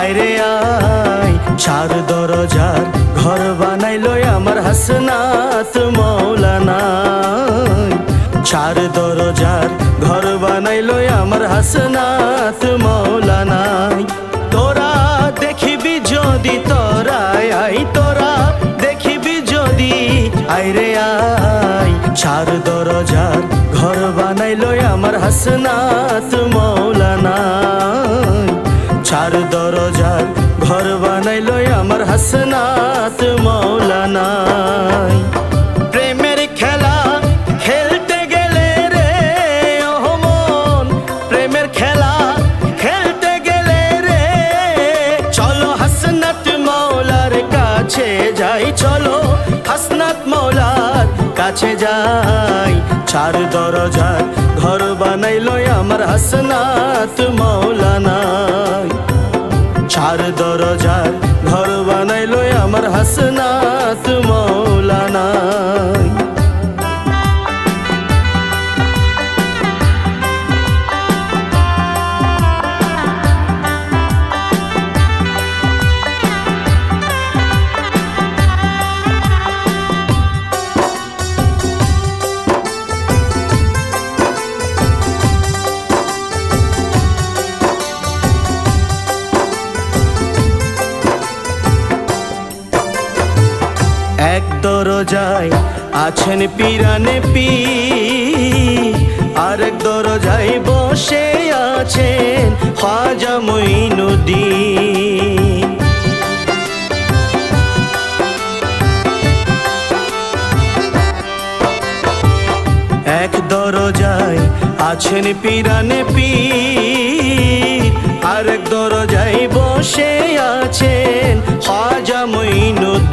আইরে আই চার দরজার ঘর বানাইলো আমার হাসনাত মৌলানা। চার দরজার ঘর বানাইলো আমার হাসনাত মৌলানা। তোরা দেখিবি যদি তোরা, আই তোরা দেখিবি যদি আইরে আই চার দরজার ঘর বানাইলো আমার হাসনাত মৌলানা। হাসনাত মৌলানা। প্রেমের খেলা খেলতে গেলে রে মন। প্রেমের খেলা খেলতে গেলে রে। চলো হাসনাত মৌলার কাছে যাই, চলো হাসনাত মৌলার কাছে যাই। চার দরজার ঘর বানাইলো আমার হাসনাত মৌলানা। চার দরজার আমার দরজায় আছেন পিরানে পি আরেক দরজায় বসে আছেন খাজা মঈনুদ্দিন। এক দরজায় আছেন পিরানে পীর। আরেক দরজায় বসে আছেন খাজা মঈনুদ্দিন।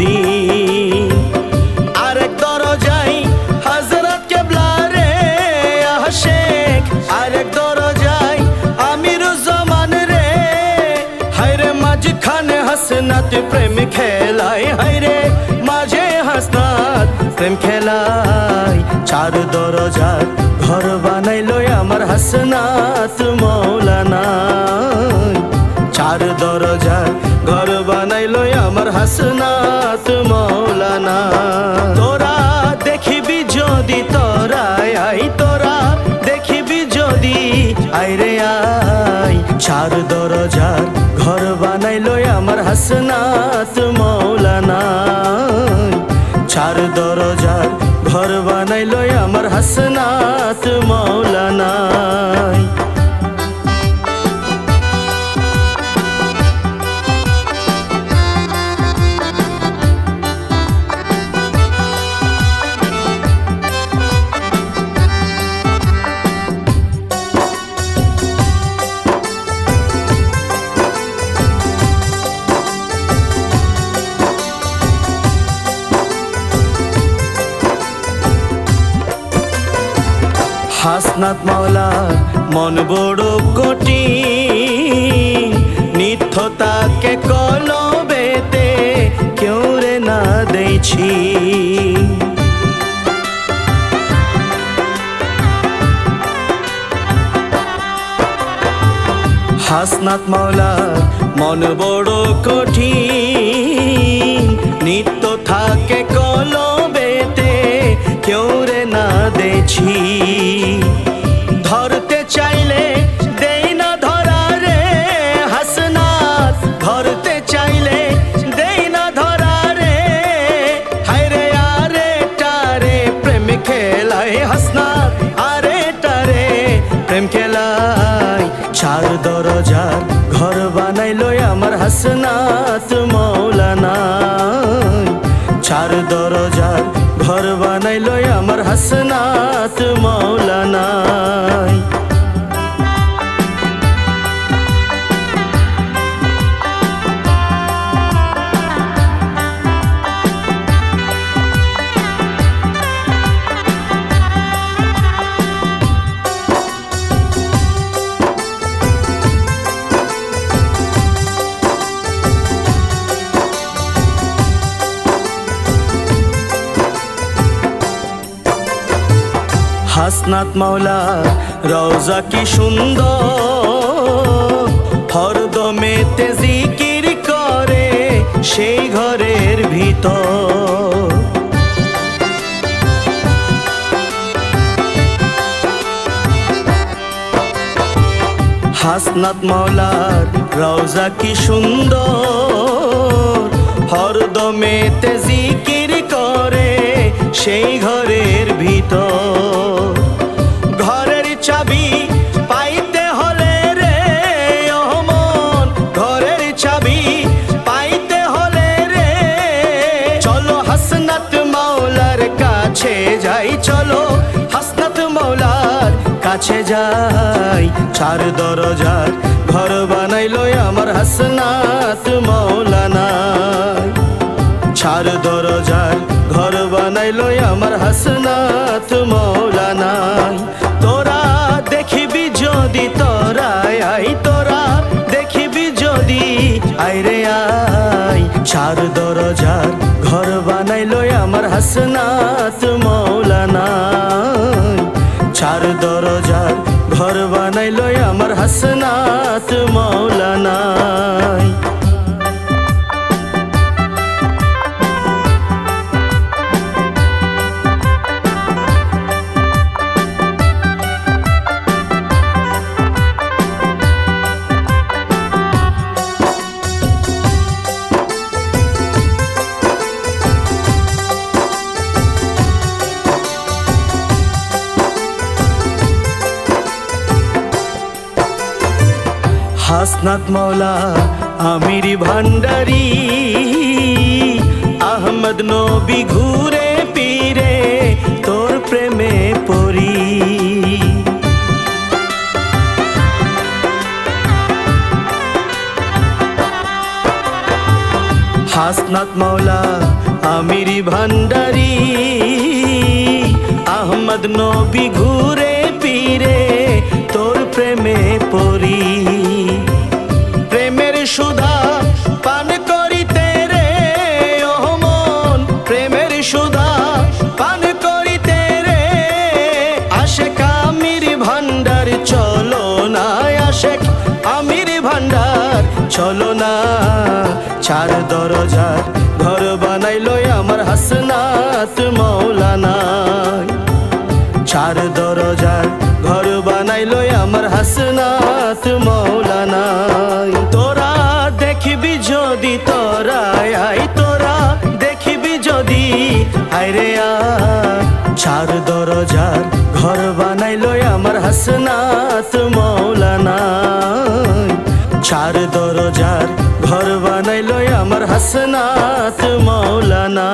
হাসনাত প্রেম খেলায় হায়রে মাঝে হাসনাত প্রেম খেলায় চার দরজার ঘর বানাইলো আমার হাসনাত মৌলানা চার দরজার ঘর বানাইলো আমার হাসনাত মৌলানা তোরা দেখিবি যদি তোরা আই তোরা দেখিবি যদি আইরে আই চার দরজার ঘর বানাইলো হাসনাত মৌলানা চার দরজার ঘর বানাইলো আমার হাসনাত মৌলানা। হাসনাত মাওলা মন বড় কোটি নিত্য তাকে কলবেতে কেউ রে না দেছি হাসনাত মাওলা মন বড় কঠিন। নিত্য থাকে কলবেতে কেউ দেছি ধরতে চাইলে দেই না ধরা রে রে। আরে টারে প্রেম আরে টারে চার দরজার ঘর বানাইলো আমার হাসনাত বানাইলো আমার হাসনাত জান্নাত মাওলা, রওজা কি সুন্দর। ফরদমে তেজি কির করে সেই ঘরের ভিতর। হাসনাত মাওলার রওজা কি সুন্দর। হরদমে কির করে সেই ঘরের ভিতর। চাবি পাইতে হলে রে অমন ঘরের চাবি পাইতে হলে রে। চলো হাসনাত মাওলার কাছে যাই, চলো হাসনাত মাওলার কাছে যাই। চার দরজার ঘর বানাইলো আমার হাসনাত মাওলানা। চার দরজার ঘর বানাইলো আমার হাসনাত মৌলানা আইরে আই, চার দরজার ঘর বানাইলো আমার হাসনাত মৌলানা। চার দরজার ঘর বানাইলো আমার হাসনাত মৌলানা। হাসনাত মৌলা আমিরি ভান্ডারি আহমদ নবী ঘুরে পীরে তোর প্রেমে পড়ি হাসনাত মৌলা আমিরি ভান্ডারি আহমদ নবী ঘুরে চলো না। চার দরজার ঘর বানাইলো আমার হাসনাত মৌলানা। চার দরজার ঘর বানাইলো আমার হাসনাত মৌলানা। তোরা দেখিবি যদি তোরা আই তোরা দেখিবি যদি আইরে চার দরজার ঘর বানাইলো আমার হাসনাত মৌলানা। চার দরজার ঘর বানাইলো আমার হাসনাত মৌলানা